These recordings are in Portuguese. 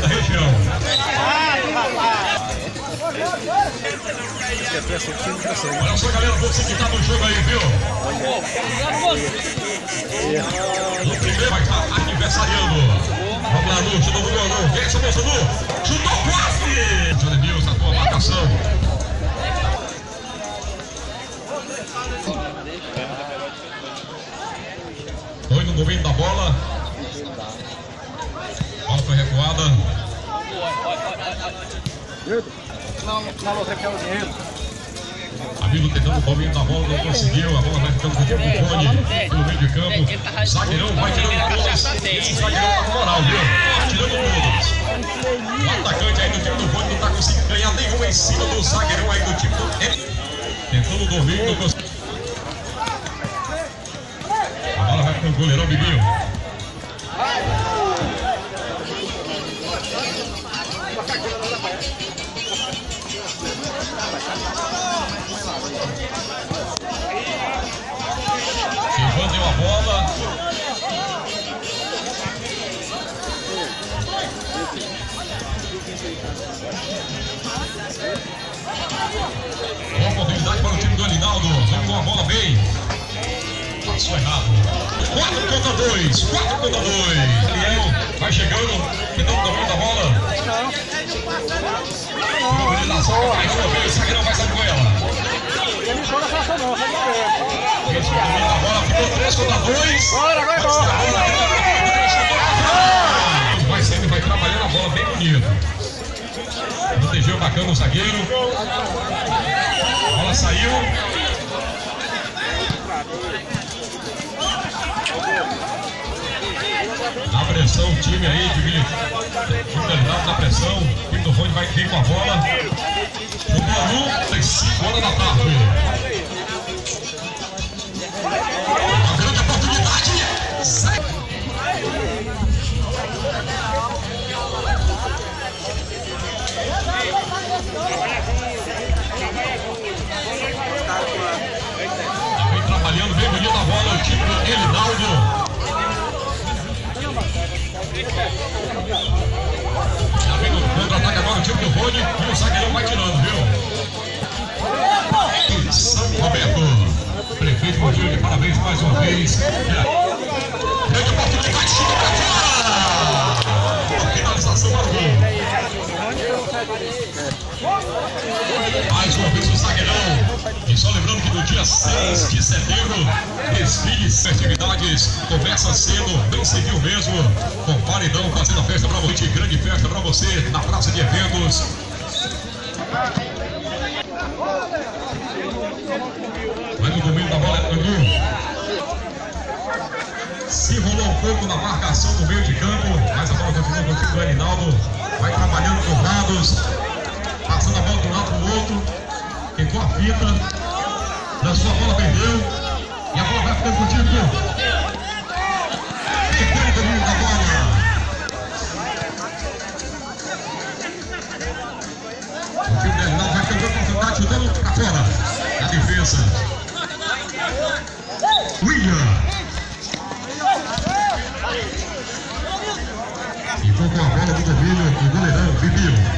Da região. Olha só, galera, você que tá no jogo aí, viu? No primeiro vai estar aniversariando. Vamos lá, Lu, chutou no gol, Lu. Recuada. Amigo tentando o domínio da bola, não conseguiu. A bola vai ficando com o Fone pelo meio de campo. Zagueirão vai tirando todos. Esse zagueirão tá com moral, viu? Tirando todos. O atacante aí do time do Fone não tá conseguindo ganhar nenhum em cima do zagueirão aí do time do. Tentando o domínio, não conseguiu. A bola vai pro goleirão Bibinho. Time do Alinaldo. Vamos com a bola bem. Passou errado. 4 contra 2. 4 contra 2. Ariel vai chegando. Tentando o domínio da bola. Mobilização. Mais uma vez. Zagueirão vai sair com ela. Esse domínio da bola ficou 3 contra 2. Bora, vai embora. Vai saindo, vai trabalhando a bola bem bonito. Protegeu bacana o zagueiro. A bola saiu. Na pressão, o time aí, time, time da na pressão. O do Rony vai vir com a bola. Jogou a luz, tem 5 horas da tarde. Agora o time do Rony e o zagueirão vai tirando, viu? São Roberto, prefeito Coutinho de parabéns mais uma vez. Grande oportunidade, chuta pra fora! Finalização gol. Mais uma vez só lembrando que no dia 6 de setembro, desfiles, festividades, começa cedo, bem cedinho mesmo. Com paredão fazendo a festa pra você, grande festa pra você na praça de eventos. Vai no domínio da bola, Angu. Se rolou um pouco na marcação do meio de campo, mas a bola continua com o time do Arinaldo. Vai trabalhando por lados, passando a bola de um lado para o outro. Pegou a fita, lançou a bola, perdeu. E a bola vai ficando contigo. Pegou o domínio da bola. O time do Arinaldo vai ficando com oportunidade, chutando para fora. Na defesa. William. Ficou com a bola do domínio o goleirão Bibinho.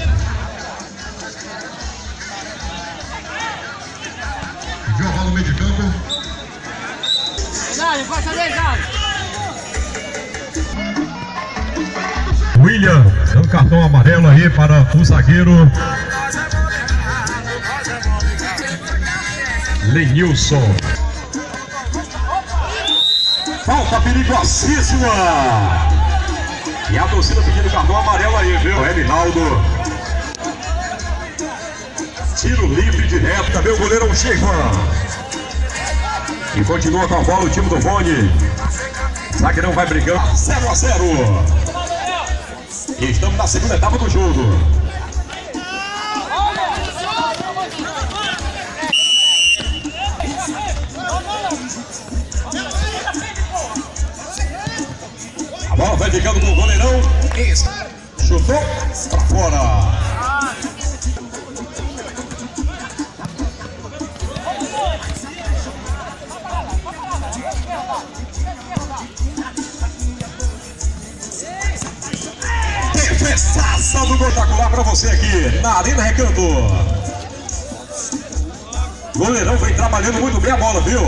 Cartão amarelo aí para o zagueiro. Lenilson. Falta perigosíssima. E a torcida pedindo cartão amarelo aí, viu? Elinaldo. Tiro livre direto. Cadê o goleirão Cheivan? E continua com a bola o time do Boni. Zagueirão vai brigando. 0 a 0. Estamos na segunda etapa do jogo. A bola vai ficando com o goleirão. Chutou pra fora. Defesaça do Gotacular para você aqui na Arena Recanto. Goleirão vem trabalhando muito bem a bola, viu?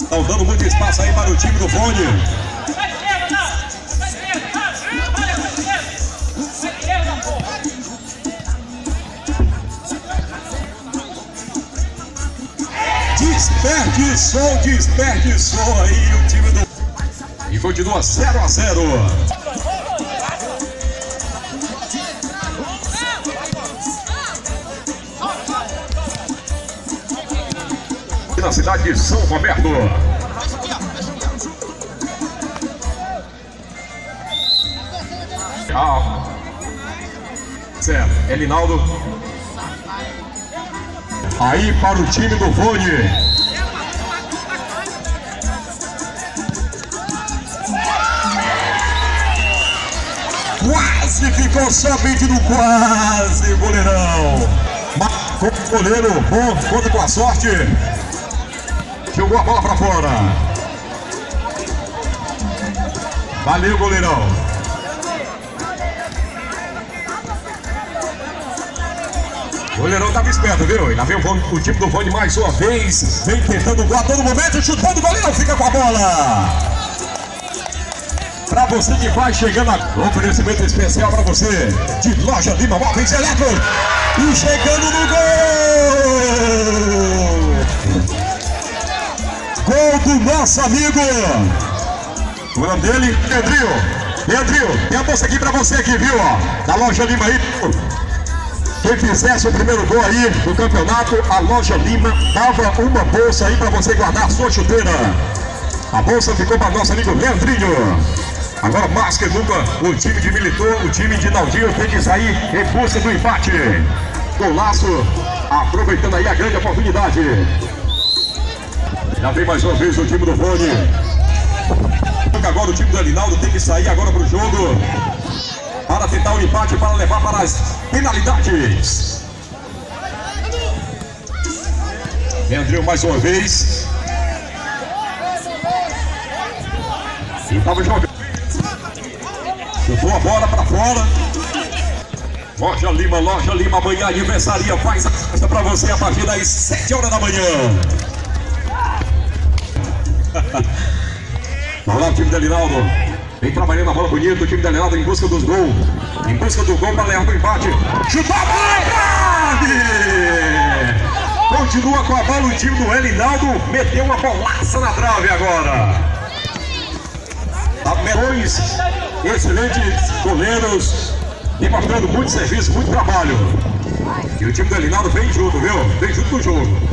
Estão dando muito espaço aí para o time do Fone. Desperdiçou, desperdiçou aí o time do. E continua 0 a 0. Aqui na cidade de São Roberto. Ah, certo, Elinaldo. Aí para o time do Fone. Quase ficou somente no quase, goleirão. Marcou o goleiro, bom, conta com a sorte. Jogou a bola para fora. Valeu, goleirão. O goleirão estava esperto, viu? E lá vem o, o time do Fone mais uma vez. Vem tentando gol a todo momento, chutando o goleirão, fica com a bola. Você que vai chegando, a... oferecimento especial para você de Loja Lima Móveis Eletro. E chegando no gol! Gol do nosso amigo. O nome dele, Pedrinho. Pedrinho, tem a bolsa aqui para você aqui, viu? Ó, da Loja Lima aí. Quem fizesse o primeiro gol aí do campeonato, a Loja Lima dava uma bolsa aí para você guardar a sua chuteira. A bolsa ficou para nosso amigo Leandrinho. Agora mais que nunca, o time de Militor, o time de Naldinho tem que sair em busca do empate. Golaço, aproveitando aí a grande oportunidade. Já vem mais uma vez o time do Fone. Agora o time do Alinaldo tem que sair agora para o jogo. Para tentar o empate, para levar para as penalidades. Leandrinho mais uma vez. E estava jogando. Chutou a bola para fora. Loja Lima, Loja Lima, amanhã aniversaria faz a festa para você a partir das 7 horas da manhã. Vamos lá, o time do Elinaldo. Vem trabalhando a bola bonita, o time do Elinaldo em busca dos gols. Em busca do gol para levar o empate. Chutou a bola! Continua com a bola o time do Elinaldo. Meteu uma bolaça na trave agora. Dois excelentes goleiros, demonstrando muito serviço, muito trabalho. E o time do vem junto, viu? Vem junto no jogo.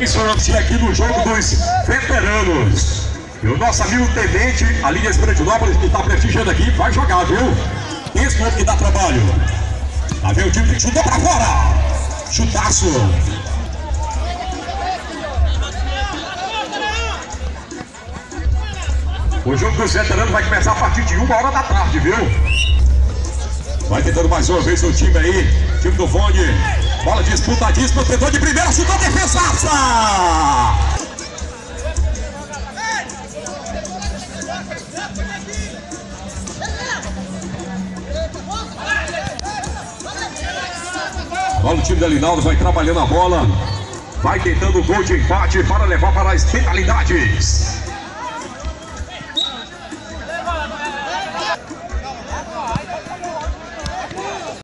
Isso aqui no jogo dos veteranos. E o nosso amigo Tenente, ali de Esperantinópolis, que está prestigiando aqui, vai jogar, viu? Esse é que dá trabalho. Lá vem o time que chutou para fora. Chutaço. O jogo dos veteranos vai começar a partir de uma hora da tarde, viu? Vai tentando mais uma vez o time aí. Time do Fone. Bola disputadíssima. Tentou de primeira, chutou defesaça! Olha o time da Linaldo, vai trabalhando a bola. Vai tentando o gol de empate para levar para as penalidades.